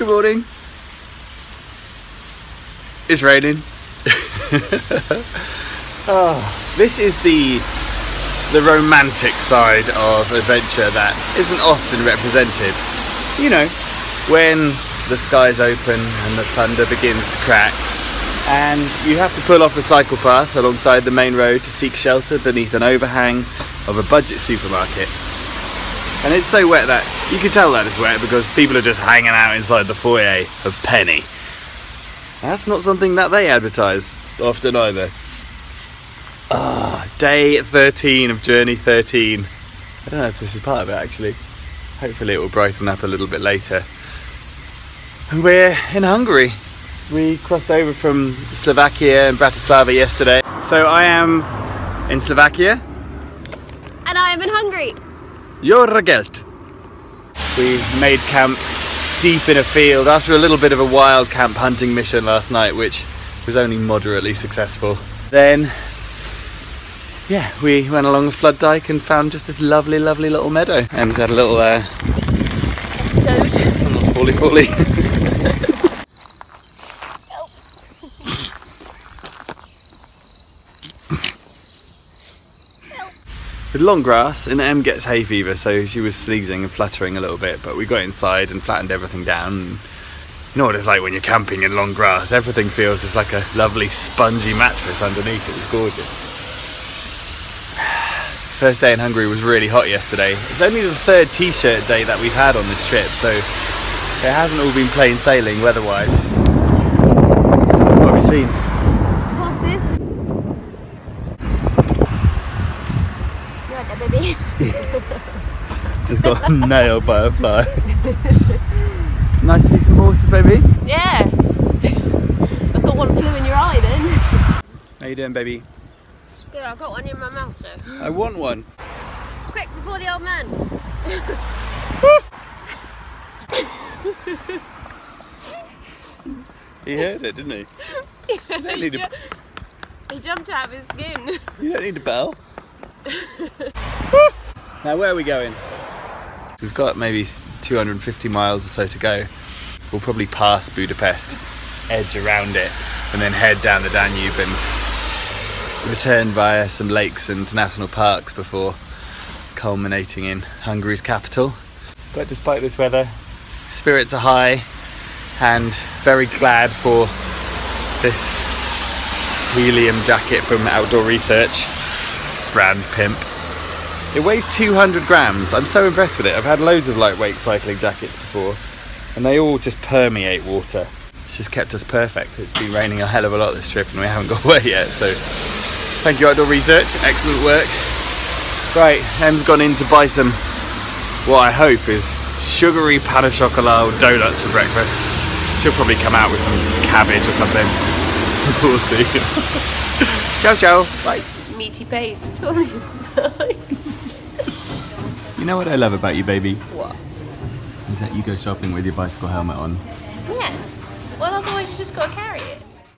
Good morning. It's raining. oh, this is the the romantic side of adventure that isn't often represented. You know, when the skies open and the thunder begins to crack, and you have to pull off the cycle path alongside the main road to seek shelter beneath an overhang of a budget supermarket. And it's so wet that you can tell that it's wet because people are just hanging out inside the foyer of Penny. That's not something that they advertise often either. Ah, day 13 of Journey 13. I don't know if this is part of it actually. Hopefully it will brighten up a little bit later. And we're in Hungary. We crossed over from Slovakia and Bratislava yesterday. So I am in Slovakia. And I am in Hungary. Jorgelt. We made camp deep in a field after a little bit of a wild camp hunting mission last night, which was only moderately successful. Then, yeah, we went along the flood dike and found just this lovely, lovely little meadow. Em's had a little, uh, Episode. a little folly folly. With long grass, and Em gets hay fever, so she was sneezing and fluttering a little bit. But we got inside and flattened everything down. And you know what it's like when you're camping in long grass? Everything feels just like a lovely spongy mattress underneath. It was gorgeous. First day in Hungary was really hot yesterday. It's only the third t-shirt day that we've had on this trip, so it hasn't all been plain sailing weather-wise. What have you seen? Horses. You like that, baby? Just got nailed by a fly. nice to see some horses, baby. yeah. I thought one flew in your eye then. How you doing, baby? Good, I've got one in my mouth so. I want one. Quick, before the old man. He heard it, didn't he? Don't he, ju- a, he jumped out of his skin. you don't need a bell. now, where are we going? We've got maybe 250 miles or so to go. We'll probably pass Budapest, edge around it, and then head down the Danube and return via some lakes and national parks before culminating in Hungary's capital. But despite this weather, spirits are high and very glad for this helium jacket from Outdoor Research, brand pimp. It weighs 200 grams. I'm so impressed with it. I've had loads of lightweight cycling jackets before, and they all just permeate water. It's just kept us perfect. It's been raining a hell of a lot this trip, and we haven't got away yet. So, thank you, Outdoor Research. Excellent work. Right, Em's gone in to buy some, what I hope is sugary pan au chocolat donuts for breakfast. She'll probably come out with some cabbage or something. we'll see. ciao, ciao. Bye. Meaty paste on the inside. You know what I love about you, baby? What? Is that you go shopping with your bicycle helmet on. Yeah. Well, otherwise you just gotta carry it.